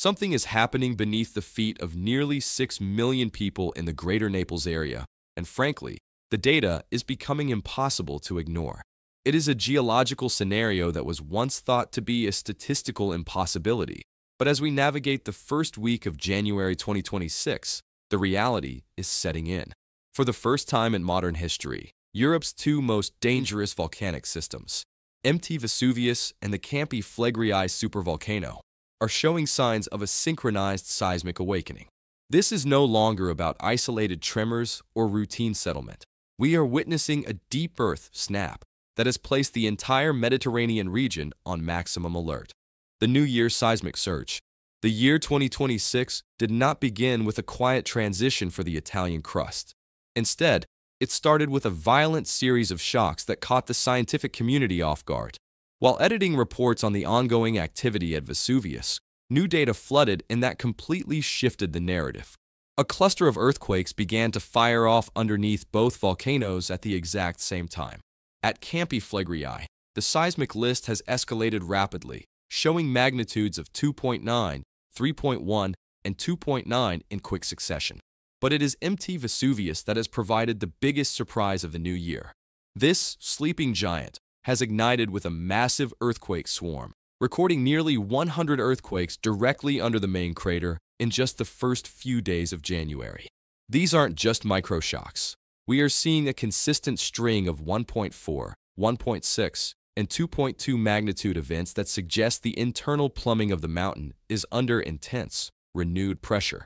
Something is happening beneath the feet of nearly 6 million people in the greater Naples area, and frankly, the data is becoming impossible to ignore. It is a geological scenario that was once thought to be a statistical impossibility, but as we navigate the first week of January 2026, the reality is setting in. For the first time in modern history, Europe's two most dangerous volcanic systems, Mt. Vesuvius and the Campi Flegrei supervolcano, are showing signs of a synchronized seismic awakening. This is no longer about isolated tremors or routine settlement. We are witnessing a deep earth snap that has placed the entire Mediterranean region on maximum alert. The New Year seismic surge. The year 2026 did not begin with a quiet transition for the Italian crust. Instead, it started with a violent series of shocks that caught the scientific community off guard. While editing reports on the ongoing activity at Vesuvius, new data flooded and that completely shifted the narrative. A cluster of earthquakes began to fire off underneath both volcanoes at the exact same time. At Campi Flegrei, the seismic list has escalated rapidly, showing magnitudes of 2.9, 3.1, and 2.9 in quick succession. But it is Mt. Vesuvius that has provided the biggest surprise of the new year. This sleeping giant has ignited with a massive earthquake swarm, recording nearly 100 earthquakes directly under the main crater in just the first few days of January. These aren't just microshocks. We are seeing a consistent string of 1.4, 1.6, and 2.2 magnitude events that suggest the internal plumbing of the mountain is under intense, renewed pressure.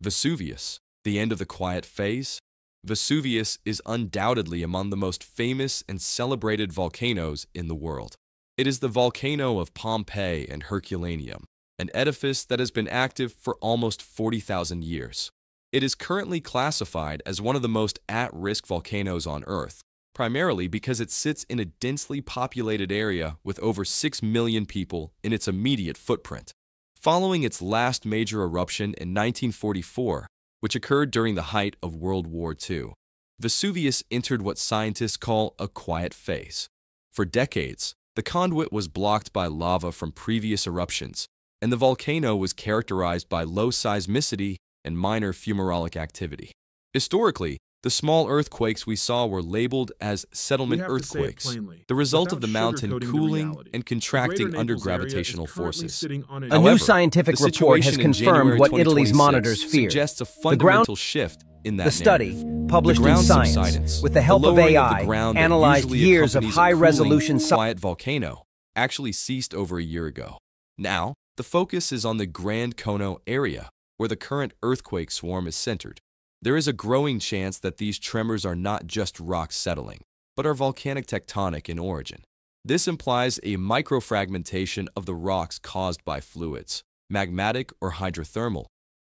Vesuvius, the end of the quiet phase? Vesuvius is undoubtedly among the most famous and celebrated volcanoes in the world. It is the volcano of Pompeii and Herculaneum, an edifice that has been active for almost 40,000 years. It is currently classified as one of the most at-risk volcanoes on Earth, primarily because it sits in a densely populated area with over 6 million people in its immediate footprint. Following its last major eruption in 1944, which occurred during the height of World War II, Vesuvius entered what scientists call a quiet phase. For decades, the conduit was blocked by lava from previous eruptions, and the volcano was characterized by low seismicity and minor fumarolic activity. Historically, the small earthquakes we saw were labeled as settlement earthquakes, plainly, the result of the mountain sugarcoating the cooling reality. and contracting under Naples area is gravitational forces. sitting on a- A However, new scientific report has confirmed what Italy's monitors fear. suggests a The ground fundamental shift in that The study, narrative. published the ground in Science, subsidence, with the help of AI, the ground that analyzed years of high-resolution cooling, quiet volcano, actually ceased over a year ago. Now, the focus is on the Grand Cono area, where the current earthquake swarm is centered. There is a growing chance that these tremors are not just rocks settling, but are volcanic tectonic in origin. This implies a microfragmentation of the rocks caused by fluids, magmatic or hydrothermal,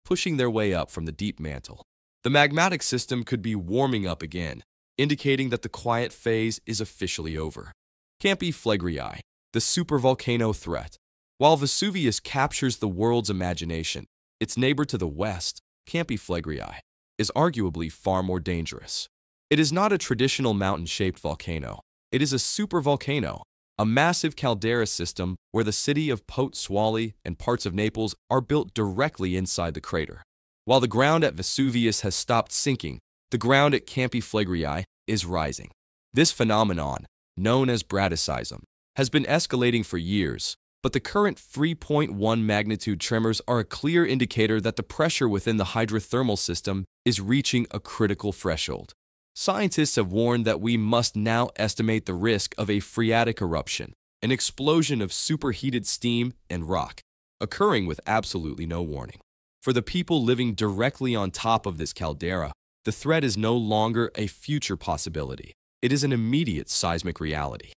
pushing their way up from the deep mantle. The magmatic system could be warming up again, indicating that the quiet phase is officially over. Campi Flegrei, the supervolcano threat. While Vesuvius captures the world's imagination, its neighbor to the west, Campi Flegrei, is arguably far more dangerous. It is not a traditional mountain-shaped volcano. It is a supervolcano, a massive caldera system where the city of Pozzuoli and parts of Naples are built directly inside the crater. While the ground at Vesuvius has stopped sinking, the ground at Campi Flegrei is rising. This phenomenon, known as bradyseism, has been escalating for years, but the current 3.1 magnitude tremors are a clear indicator that the pressure within the hydrothermal system is reaching a critical threshold. Scientists have warned that we must now estimate the risk of a phreatic eruption, an explosion of superheated steam and rock, occurring with absolutely no warning. For the people living directly on top of this caldera, the threat is no longer a future possibility. It is an immediate seismic reality.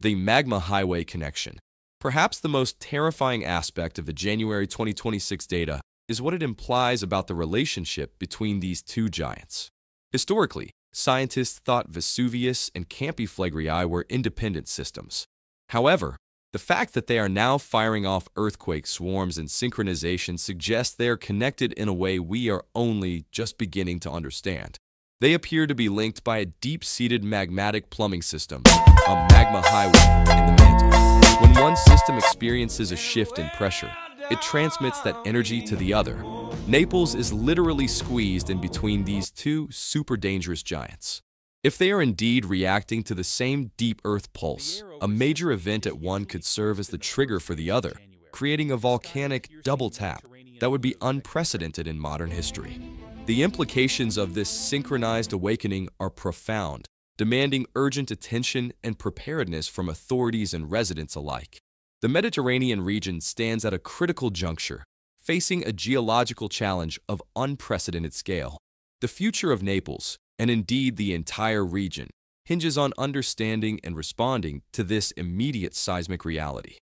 The Magma Highway Connection. Perhaps the most terrifying aspect of the January 2026 data is what it implies about the relationship between these two giants. Historically, scientists thought Vesuvius and Campi Flegrei were independent systems. However, the fact that they are now firing off earthquake swarms and synchronization suggests they are connected in a way we are only just beginning to understand. They appear to be linked by a deep-seated magmatic plumbing system, a magma highway in the mantle. When one system experiences a shift in pressure, it transmits that energy to the other. Naples is literally squeezed in between these two super dangerous giants. If they are indeed reacting to the same deep earth pulse, a major event at one could serve as the trigger for the other, creating a volcanic double tap that would be unprecedented in modern history. The implications of this synchronized awakening are profound, demanding urgent attention and preparedness from authorities and residents alike. The Mediterranean region stands at a critical juncture, facing a geological challenge of unprecedented scale. The future of Naples, and indeed the entire region, hinges on understanding and responding to this immediate seismic reality.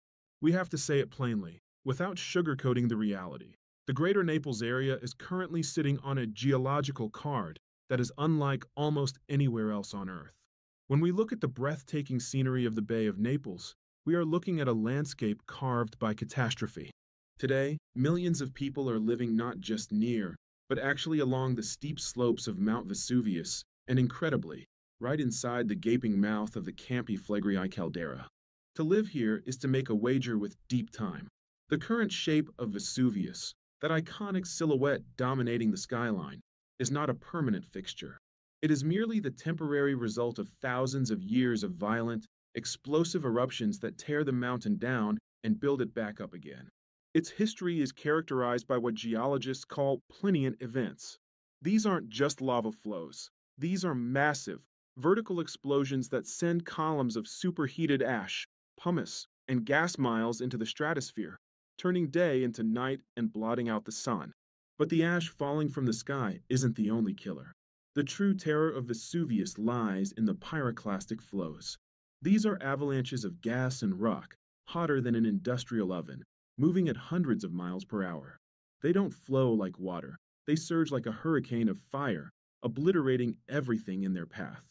We have to say it plainly, without sugarcoating the reality. The greater Naples area is currently sitting on a geological card that is unlike almost anywhere else on Earth. When we look at the breathtaking scenery of the Bay of Naples, we are looking at a landscape carved by catastrophe. Today, millions of people are living not just near, but actually along the steep slopes of Mount Vesuvius, and incredibly, right inside the gaping mouth of the Campi Flegrei caldera. To live here is to make a wager with deep time. The current shape of Vesuvius, that iconic silhouette dominating the skyline, is not a permanent fixture. It is merely the temporary result of thousands of years of violent, explosive eruptions that tear the mountain down and build it back up again. Its history is characterized by what geologists call plinian events. These aren't just lava flows. These are massive, vertical explosions that send columns of superheated ash, pumice, and gas miles into the stratosphere, turning day into night and blotting out the sun. But the ash falling from the sky isn't the only killer. The true terror of Vesuvius lies in the pyroclastic flows. These are avalanches of gas and rock, hotter than an industrial oven, moving at hundreds of miles per hour. They don't flow like water, they surge like a hurricane of fire, obliterating everything in their path.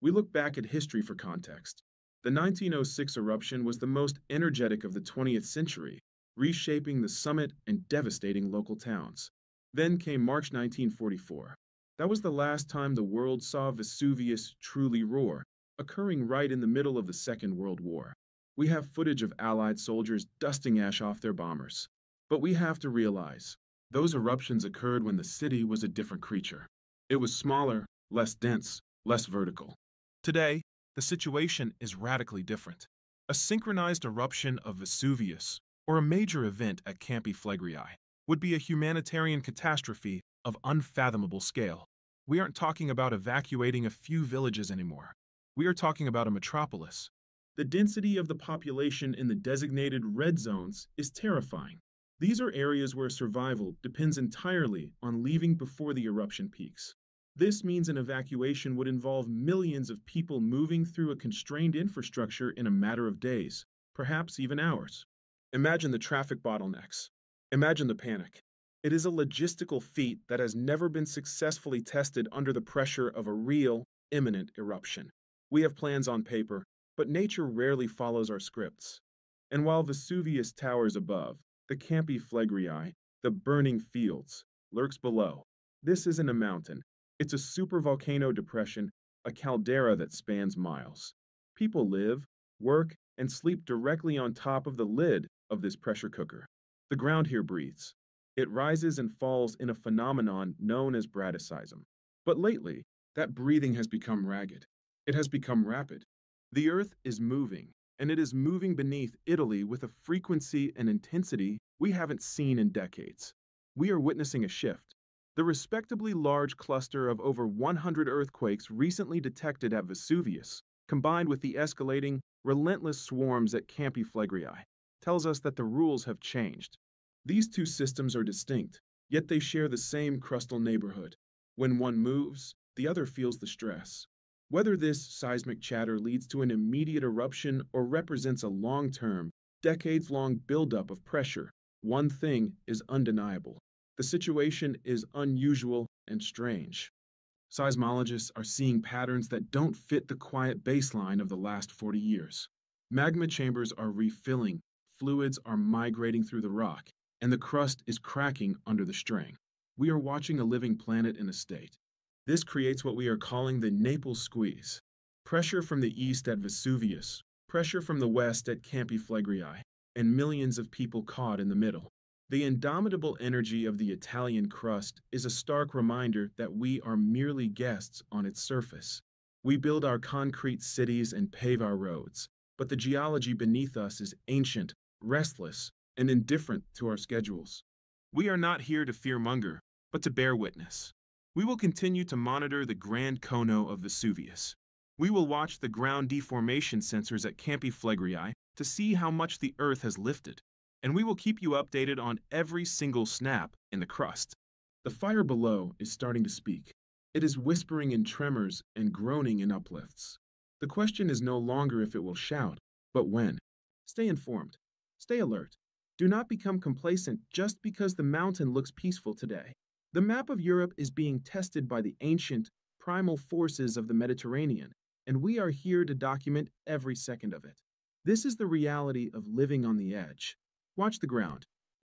We look back at history for context. The 1906 eruption was the most energetic of the 20th century, reshaping the summit and devastating local towns. Then came March 1944. That was the last time the world saw Vesuvius truly roar, occurring right in the middle of the Second World War. We have footage of Allied soldiers dusting ash off their bombers. But we have to realize those eruptions occurred when the city was a different creature. It was smaller, less dense, less vertical. Today, the situation is radically different. A synchronized eruption of Vesuvius, or a major event at Campi Flegrei, would be a humanitarian catastrophe of unfathomable scale. We aren't talking about evacuating a few villages anymore. We are talking about a metropolis, the density of the population in the designated red zones is terrifying. These are areas where survival depends entirely on leaving before the eruption peaks. This means an evacuation would involve millions of people moving through a constrained infrastructure in a matter of days, perhaps even hours. Imagine the traffic bottlenecks. Imagine the panic. It is a logistical feat that has never been successfully tested under the pressure of a real, imminent eruption. We have plans on paper, but nature rarely follows our scripts. And while Vesuvius towers above, the Campi Flegrei, the burning fields, lurks below. This isn't a mountain. It's a supervolcano depression, a caldera that spans miles. People live, work, and sleep directly on top of the lid of this pressure cooker. The ground here breathes. It rises and falls in a phenomenon known as bradyseism. But lately, that breathing has become ragged. It has become rapid. The Earth is moving, and it is moving beneath Italy with a frequency and intensity we haven't seen in decades. We are witnessing a shift. The respectably large cluster of over 100 earthquakes recently detected at Vesuvius, combined with the escalating, relentless swarms at Campi Flegrei, tells us that the rules have changed. These two systems are distinct, yet they share the same crustal neighborhood. When one moves, the other feels the stress. Whether this seismic chatter leads to an immediate eruption or represents a long term, decades long buildup of pressure, one thing is undeniable. The situation is unusual and strange. Seismologists are seeing patterns that don't fit the quiet baseline of the last 40 years. Magma chambers are refilling, fluids are migrating through the rock, and the crust is cracking under the strain. We are watching a living planet in a state. This creates what we are calling the Naples squeeze. Pressure from the east at Vesuvius, pressure from the west at Campi Flegrei, and millions of people caught in the middle. The indomitable energy of the Italian crust is a stark reminder that we are merely guests on its surface. We build our concrete cities and pave our roads, but the geology beneath us is ancient, restless, and indifferent to our schedules. We are not here to fearmonger, but to bear witness. We will continue to monitor the Grand Cono of Vesuvius. We will watch the ground deformation sensors at Campi Flegrei to see how much the Earth has lifted, and we will keep you updated on every single snap in the crust. The fire below is starting to speak. It is whispering in tremors and groaning in uplifts. The question is no longer if it will shout, but when. Stay informed. Stay alert. Do not become complacent just because the mountain looks peaceful today. The map of Europe is being tested by the ancient, primal forces of the Mediterranean, and we are here to document every second of it. This is the reality of living on the edge. Watch the ground.